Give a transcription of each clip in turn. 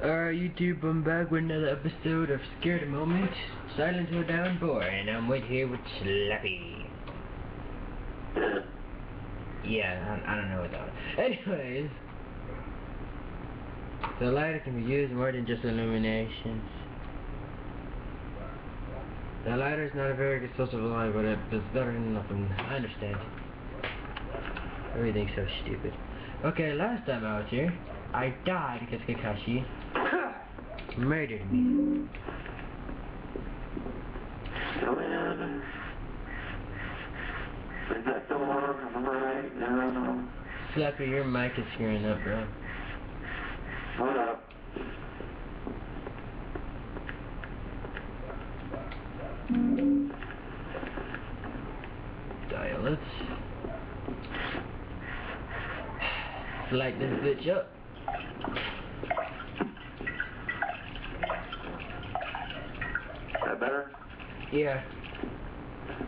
Alright, YouTube, I'm back with another episode of Scared a Moment. Silent Hill Downpour, and I'm right here with Slappy. Yeah, I, I don't know what that was. Anyways, the lighter can be used more than just illuminations. The lighter is not a very good source of light, but it's better than nothing. I understand. Everything's so stupid. Okay, last time I was here, I died because Kakashi murdered me. Slappy, your mic is screwing up, bro. Hold up. Dial it. Light this bitch up. Is that better? Yeah.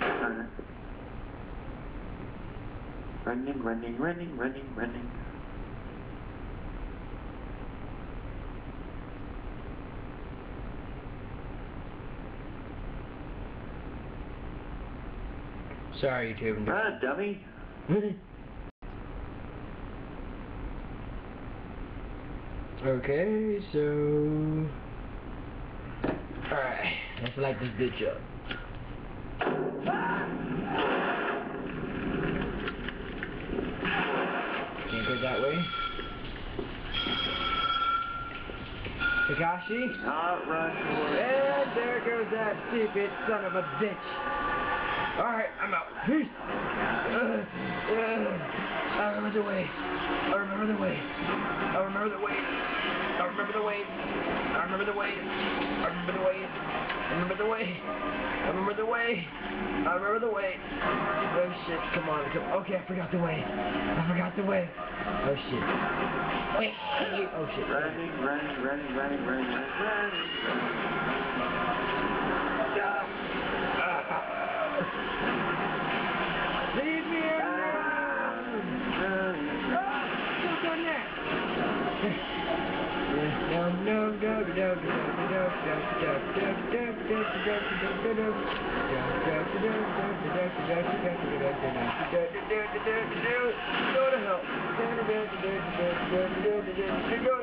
Alright. Running, running, running, running, running. Sorry, YouTube. Ah, dummy. okay, so. Alright, let's light this bitch up. Can't go that way. Kakashi? Not run. And there goes that stupid son of a bitch. Alright, I'm out. Peace. Uh, uh, I remember the way remember the weight. I remember the way. I remember the way. I remember the way. I remember the way. I remember the way. I remember the way. I remember the way. Oh shit, come on. Come okay, I forgot the way. I forgot the way. Oh shit. Wait. Oh shit. Running, running, running, running, running, running, running. Go.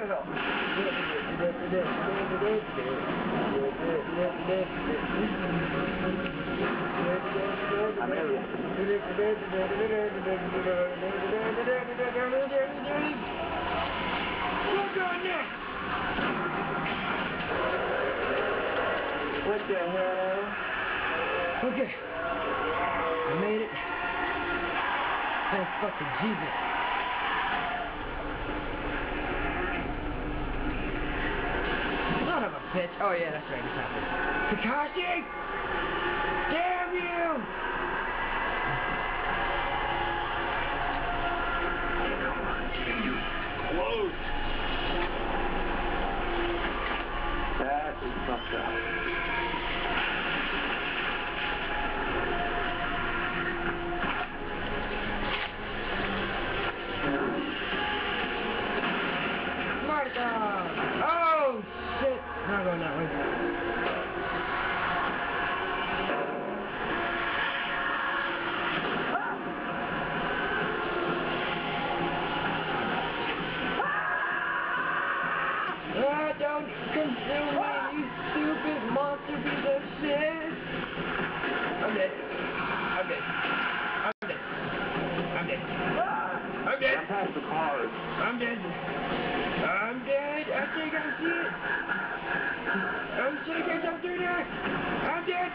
What's on next? What the hell? Okay. I made it. Thank fucking Jesus. Son of a bitch. Oh yeah, that's right, it's happened. Kakashi! Damn you! Close. That is fucked up. The cars. I'm dead. I'm dead. I think I see it. I'm sick of something there. I'm dead.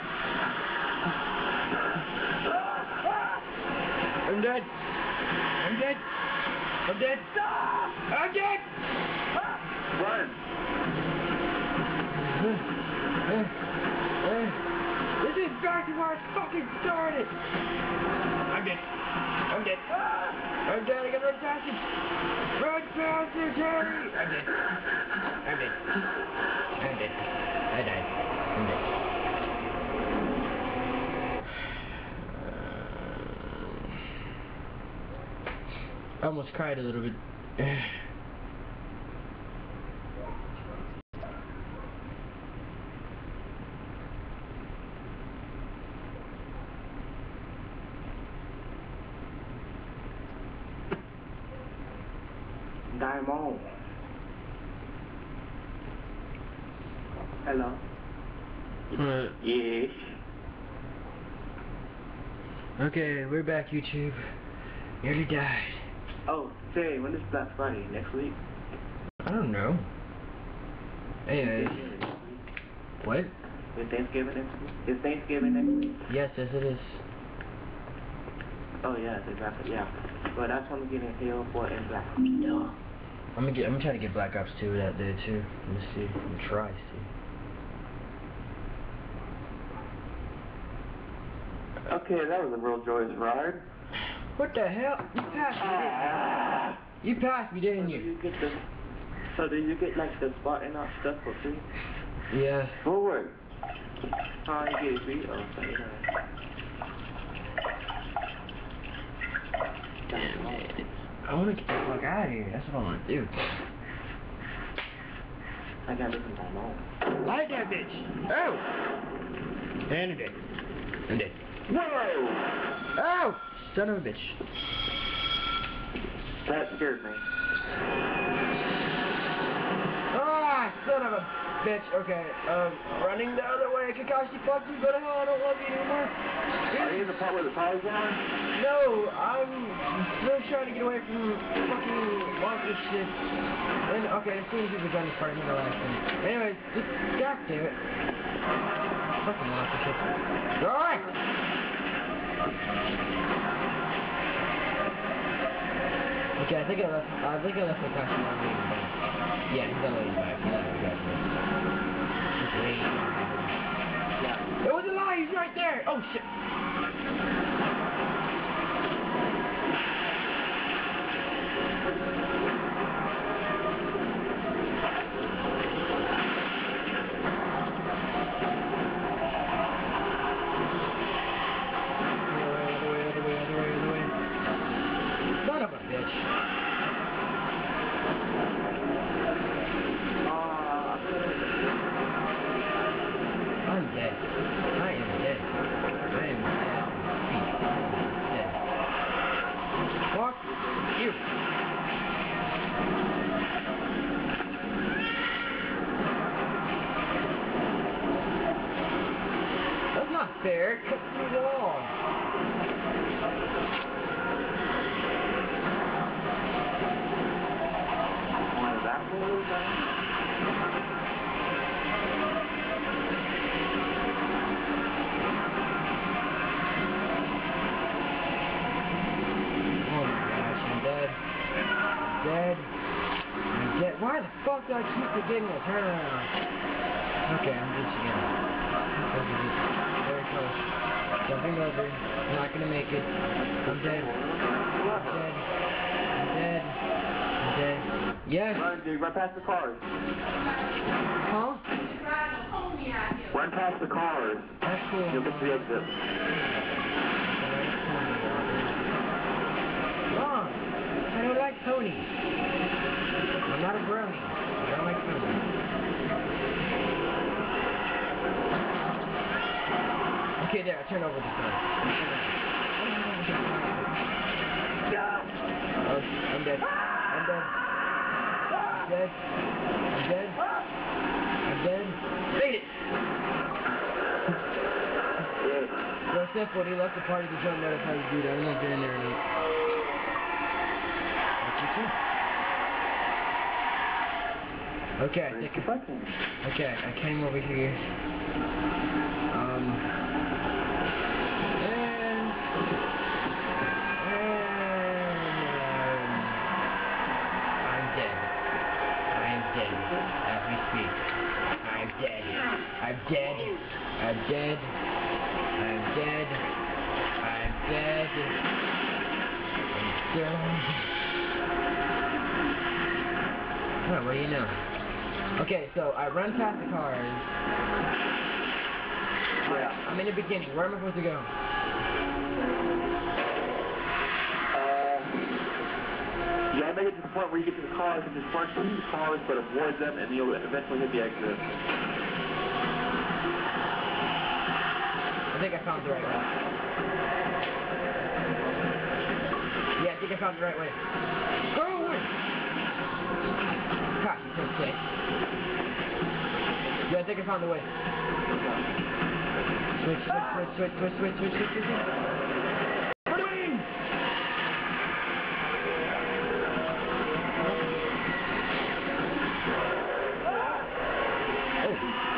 I'm dead. I'm dead. I'm dead. I'm dead. Run. This is back to where I fucking started. I'm dead. I'm dead. I'm dead. I gotta run faster. Run faster, I'm dead. I'm dead. I'm dead. I died. I'm dead. I almost cried a little bit. Diamond. Hello. Yes. Okay, we're back, YouTube. Nearly died. Oh, say, when is Black Friday? Next week? I don't know. Anyways, what? Is Thanksgiving next week? Is Thanksgiving next week? Yes, yes it is. Oh, yeah, exactly, yeah. But that's when we're getting Halo 4 and Black No. I'm gonna get. I'm gonna try to get Black Ops 2 that day too. Let me see. I'm gonna try see. Okay, that was a real joyous ride. What the hell? You passed me. Didn't you? passed me, didn't So you? you get the, so do you get like the spot and all stuff for free? Yeah. Forward. How you get it free? Oh, I wanna get the fuck out of here. That's what I wanna do. I got this in my mom. Light that bitch. Oh. And I'm dead. I'm dead. Whoa! Oh! Son of a bitch. That scared me. Ah, son of a bitch. Okay, um, running the other way. Kakashi, fuck you. Go to hell. I don't love you anymore. In the part where the power's on? No, I'm still trying to get away from fucking monster shit. And, okay, as soon as you join this part, I'm gonna. Anyways, just, god damn it. Fucking monster shit. Alright! Okay, I think I left, I think I left Kakashi on me. Yeah, he's not leading back. He's not leading back. He's waiting. It was a lie, he's right there! Oh shit! That's not fair. Cut through the wall. One of that gosh, I'm dead. I'm dead. Why the fuck do I keep forgetting to turn around? Okay, I'm just. This is it. Very close. Jumping over. Not gonna make it. I'm dead. I'm dead. I'm dead. I'm dead. Yes. Run, dude, run past the cars. Huh? Run past the cars. That's cool. You'll get to the exit. Wrong. I don't like ponies. I'm not a brownie. I don't like ponies. Okay, there. I turned over the car. Oh, I'm dead. I'm dead. I'm dead. I'm dead. I'm dead. Made it! Well, except when he left the party to join that, how you do that. I'm not getting there or not. Okay, I think Okay, I came over here. Dead. I'm dead. I'm dead. I'm dead. Oh, what do you know? Okay, so I run past the cars. Yeah. I'm in the beginning. Where am I supposed to go? Uh, you gotta make it to the point where you get to the cars and just first shoot the cars, but avoid them, and you'll eventually hit the exit. Think I found the right way. Yeah, I think I found the right way. Go away! Ha, okay. Yeah, I think I found the way. Switch, switch, switch, switch, switch, switch, switch, switch, switch. Oh.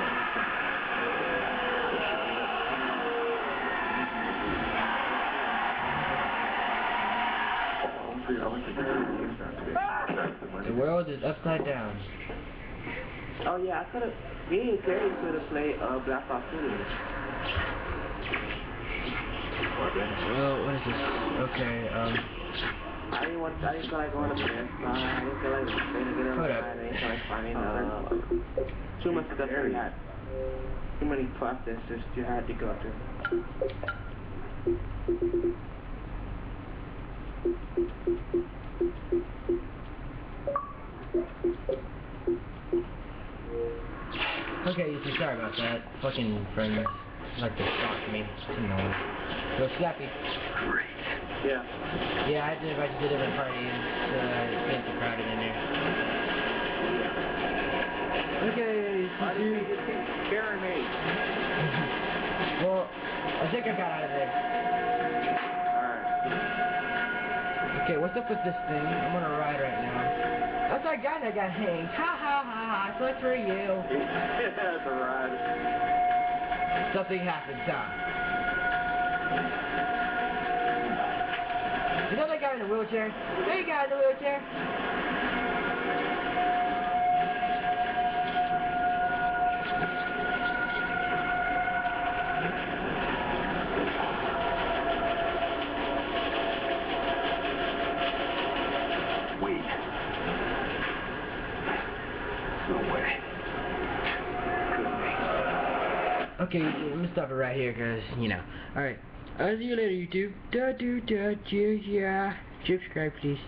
The world is upside down. Oh yeah, I could have. Me and Terry could have played uh, Black Ops 2. Well, what is this? Okay, um, I didn't want. I didn't feel like going to the best spot. I didn't feel like a good Hold up. I didn't feel like finding uh, too much stuff that you had. Too many processors you had to go through. Okay, you see, sorry about that. Fucking friends like to stalk me. It's annoying. Go Slappy. Yeah. Yeah, I had to invite you to different parties, so uh, it's too crowded in there. Okay, Why did you just keep scaring me? well, I think I got out of there. Okay, what's up with this thing? I'm on a ride right now. That's that guy that got hanged. Ha ha ha ha. So it's for you. That's a ride. Something happened, huh? You know that guy in the wheelchair? Hey, guy in the wheelchair. Okay, I'm gonna stop it right here, cause you know. All right. I'll see you later, YouTube. Da do da do yeah. Subscribe, please.